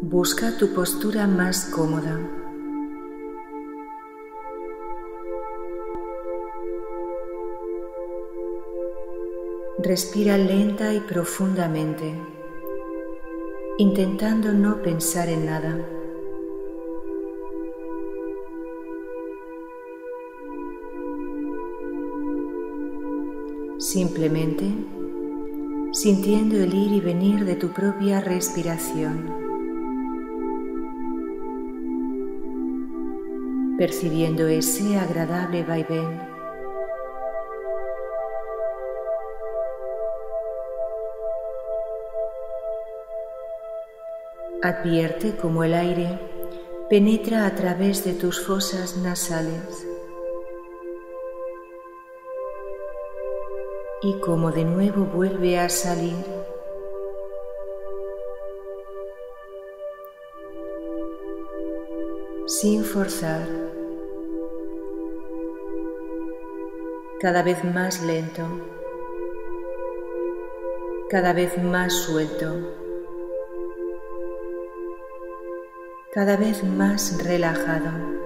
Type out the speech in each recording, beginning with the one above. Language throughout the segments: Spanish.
Busca tu postura más cómoda. Respira lenta y profundamente, intentando no pensar en nada. Simplemente sintiendo el ir y venir de tu propia respiración. Percibiendo ese agradable vaivén. Advierte cómo el aire penetra a través de tus fosas nasales y cómo de nuevo vuelve a salir. Sin forzar, cada vez más lento, cada vez más suelto. cada vez más relajado.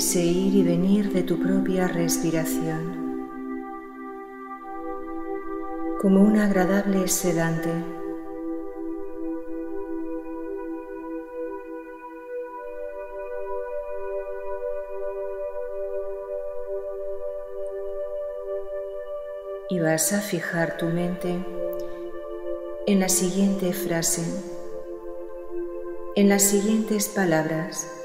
Ese ir y venir de tu propia respiración como un agradable sedante. y vas a fijar tu mente en la siguiente frase, en las siguientes palabras.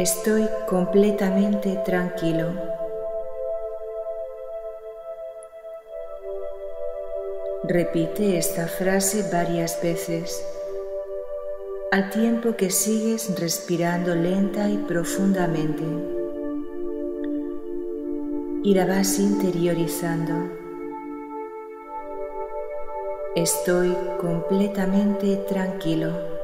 Estoy completamente tranquilo. Repite esta frase varias veces al tiempo que sigues respirando lenta y profundamente y la vas interiorizando. Estoy completamente tranquilo.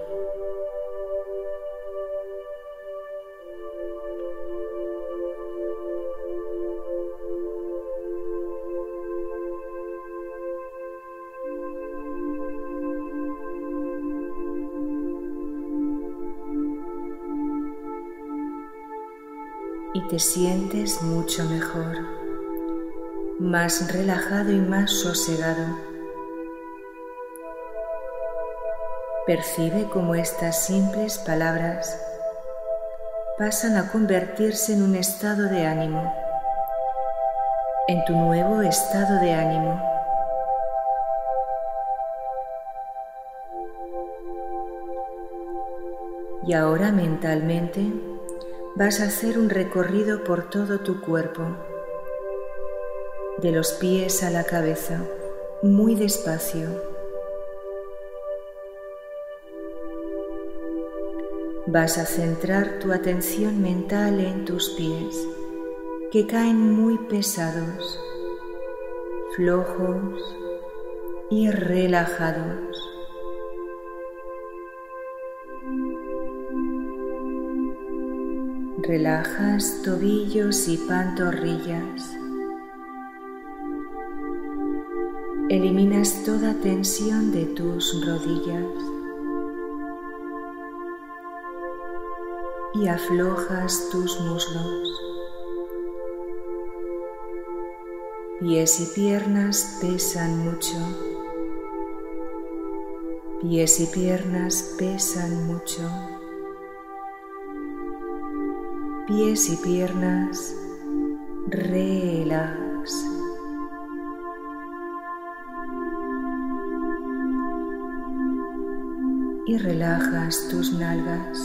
Te sientes mucho mejor, más relajado y más sosegado. Percibe cómo estas simples palabras pasan a convertirse en un estado de ánimo, en tu nuevo estado de ánimo. Y ahora mentalmente vas a hacer un recorrido por todo tu cuerpo, de los pies a la cabeza, muy despacio. Vas a centrar tu atención mental en tus pies, que caen muy pesados, flojos y relajados. Relajas tobillos y pantorrillas. Eliminas toda tensión de tus rodillas y aflojas tus muslos. Pies y piernas pesan mucho. Pies y piernas pesan mucho pies y piernas, relax. Y relajas tus nalgas.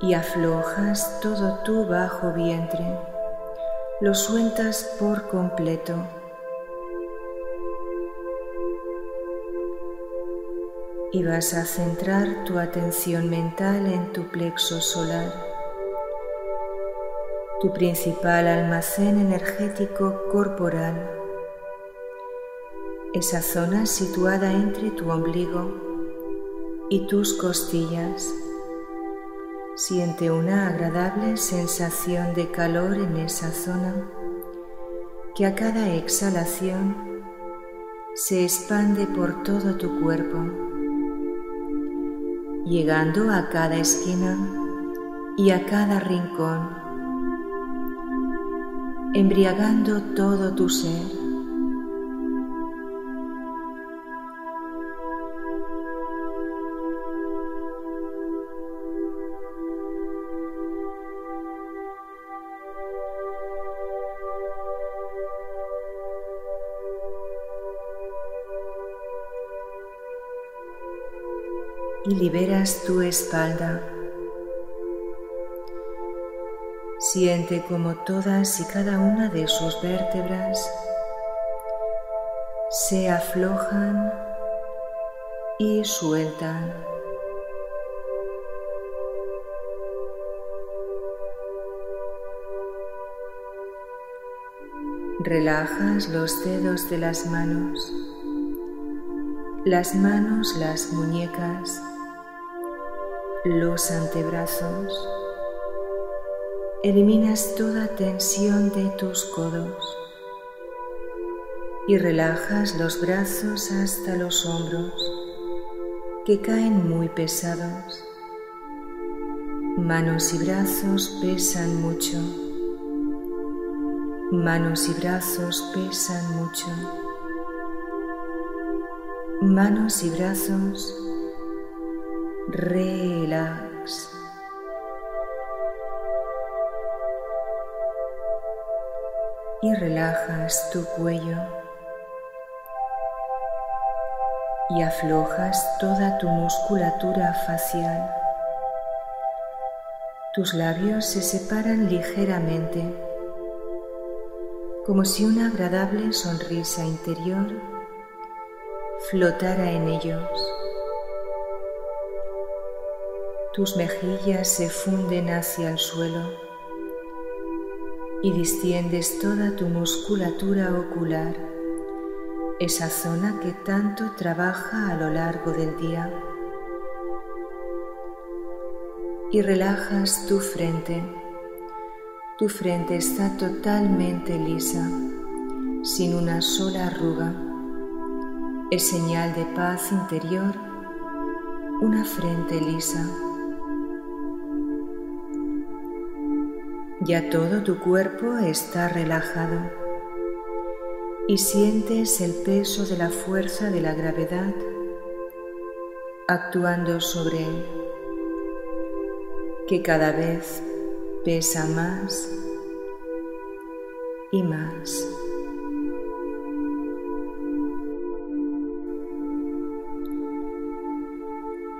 Y aflojas todo tu bajo vientre. Lo sueltas por completo. Y vas a centrar tu atención mental en tu plexo solar, tu principal almacén energético corporal, esa zona situada entre tu ombligo y tus costillas. Siente una agradable sensación de calor en esa zona que a cada exhalación se expande por todo tu cuerpo, llegando a cada esquina y a cada rincón, embriagando todo tu ser. Y liberas tu espalda. Siente como todas y cada una de sus vértebras se aflojan y sueltan. Relajas los dedos de las manos, las manos, las muñecas, los antebrazos, eliminas toda tensión de tus codos y relajas los brazos hasta los hombros que caen muy pesados. Manos y brazos pesan mucho. Manos y brazos pesan mucho. Manos y brazos relax. Y relajas tu cuello y aflojas toda tu musculatura facial. Tus labios se separan ligeramente, como si una agradable sonrisa interior flotara en ellos. Tus mejillas se funden hacia el suelo y distiendes toda tu musculatura ocular, esa zona que tanto trabaja a lo largo del día. Y relajas tu frente. Tu frente está totalmente lisa, sin una sola arruga. Es señal de paz interior, una frente lisa. Ya todo tu cuerpo está relajado y sientes el peso de la fuerza de la gravedad actuando sobre él, que cada vez pesa más y más.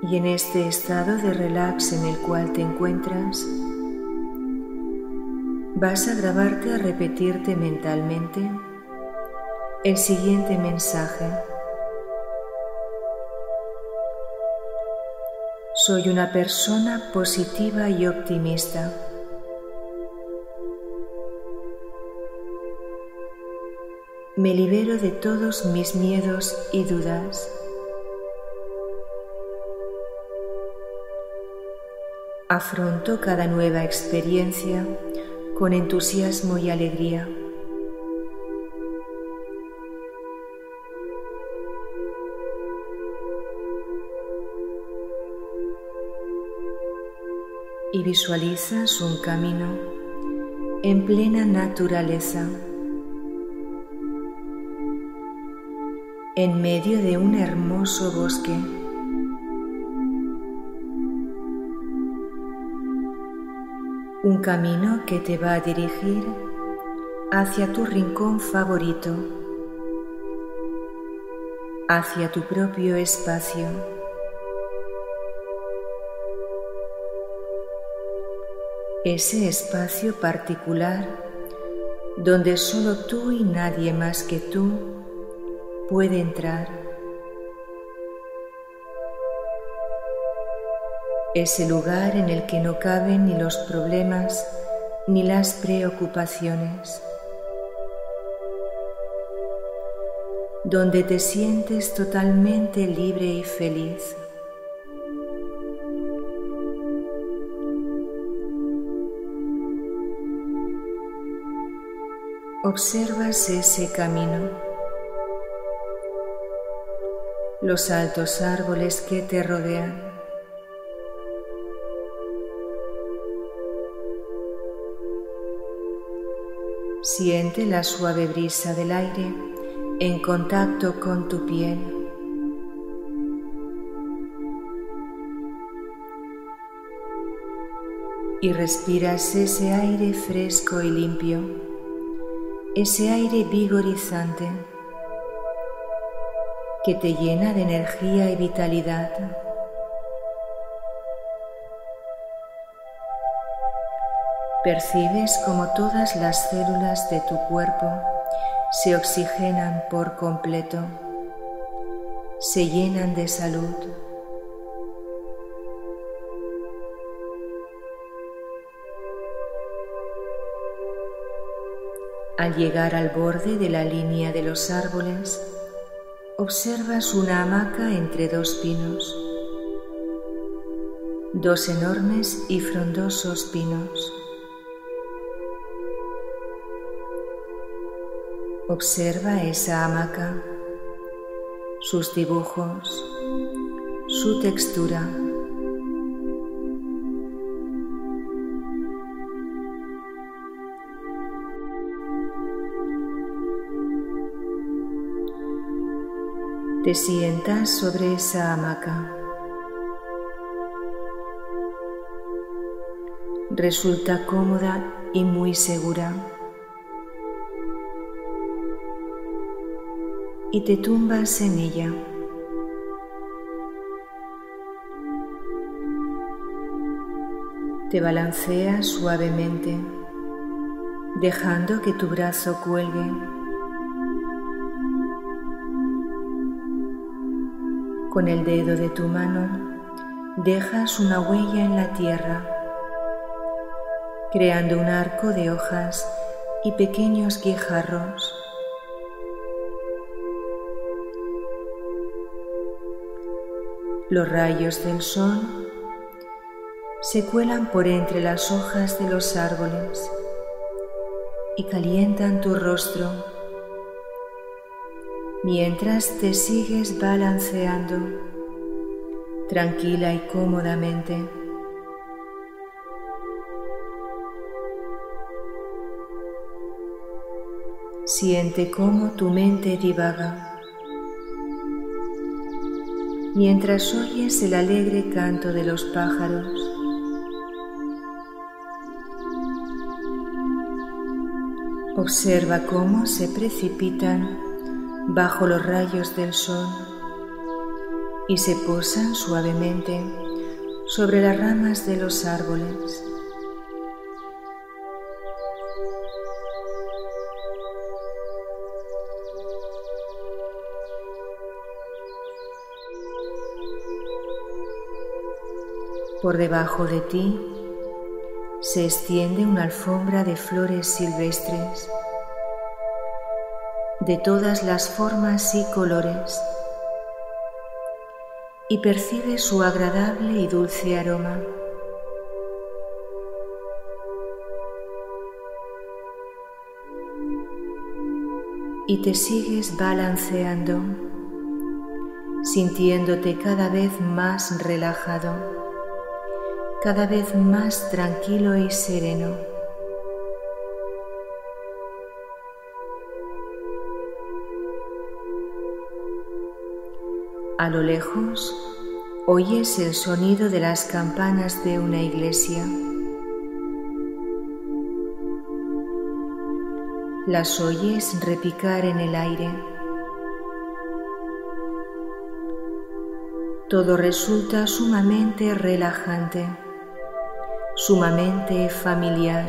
Y en este estado de relax en el cual te encuentras, vas a grabarte a repetirte mentalmente el siguiente mensaje. Soy una persona positiva y optimista. Me libero de todos mis miedos y dudas. Afronto cada nueva experiencia con entusiasmo y alegría. Y visualizas un camino en plena naturaleza, en medio de un hermoso bosque. Un camino que te va a dirigir hacia tu rincón favorito, hacia tu propio espacio. Ese espacio particular donde solo tú y nadie más que tú puede entrar. ese lugar en el que no caben ni los problemas ni las preocupaciones, donde te sientes totalmente libre y feliz. Observas ese camino, los altos árboles que te rodean, Siente la suave brisa del aire en contacto con tu piel. Y respiras ese aire fresco y limpio, ese aire vigorizante que te llena de energía y vitalidad. Percibes como todas las células de tu cuerpo se oxigenan por completo, se llenan de salud. Al llegar al borde de la línea de los árboles, observas una hamaca entre dos pinos, dos enormes y frondosos pinos. Observa esa hamaca, sus dibujos, su textura. Te sientas sobre esa hamaca. Resulta cómoda y muy segura. Y te tumbas en ella. Te balanceas suavemente, dejando que tu brazo cuelgue. Con el dedo de tu mano dejas una huella en la tierra, creando un arco de hojas y pequeños guijarros. Los rayos del sol se cuelan por entre las hojas de los árboles y calientan tu rostro mientras te sigues balanceando tranquila y cómodamente. Siente cómo tu mente divaga mientras oyes el alegre canto de los pájaros. Observa cómo se precipitan bajo los rayos del sol y se posan suavemente sobre las ramas de los árboles. Por debajo de ti se extiende una alfombra de flores silvestres de todas las formas y colores y percibe su agradable y dulce aroma. Y te sigues balanceando, sintiéndote cada vez más relajado cada vez más tranquilo y sereno. A lo lejos oyes el sonido de las campanas de una iglesia. Las oyes repicar en el aire. Todo resulta sumamente relajante sumamente familiar.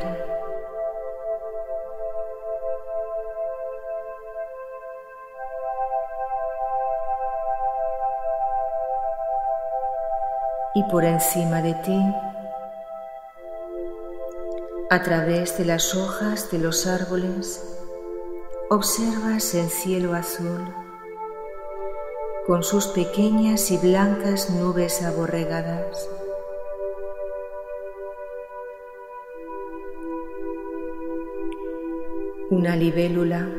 Y por encima de ti, a través de las hojas de los árboles, observas el cielo azul con sus pequeñas y blancas nubes aborregadas. Una libélula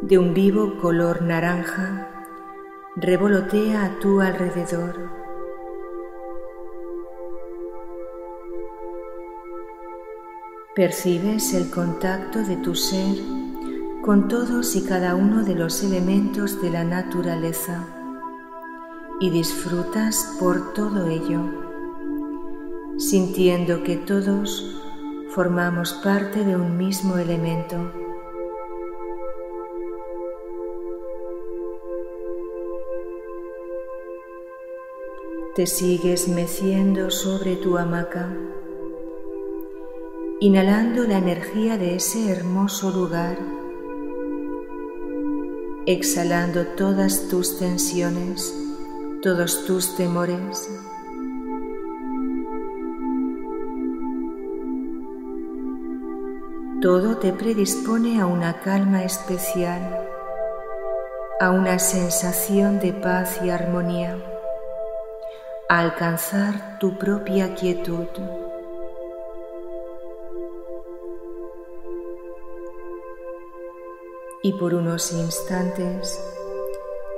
de un vivo color naranja revolotea a tu alrededor. Percibes el contacto de tu ser con todos y cada uno de los elementos de la naturaleza y disfrutas por todo ello, sintiendo que todos formamos parte de un mismo elemento. Te sigues meciendo sobre tu hamaca, inhalando la energía de ese hermoso lugar, exhalando todas tus tensiones, todos tus temores. Todo te predispone a una calma especial, a una sensación de paz y armonía alcanzar tu propia quietud. Y por unos instantes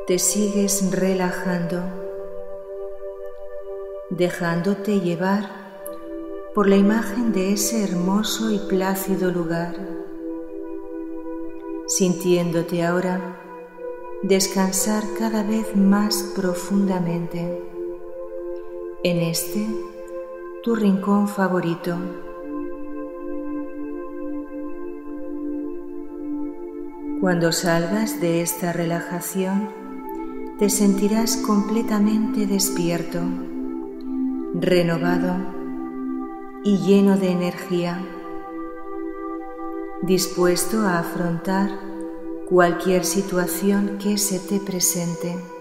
te sigues relajando, dejándote llevar por la imagen de ese hermoso y plácido lugar, sintiéndote ahora descansar cada vez más profundamente en este tu rincón favorito. Cuando salgas de esta relajación, te sentirás completamente despierto, renovado y lleno de energía, dispuesto a afrontar cualquier situación que se te presente.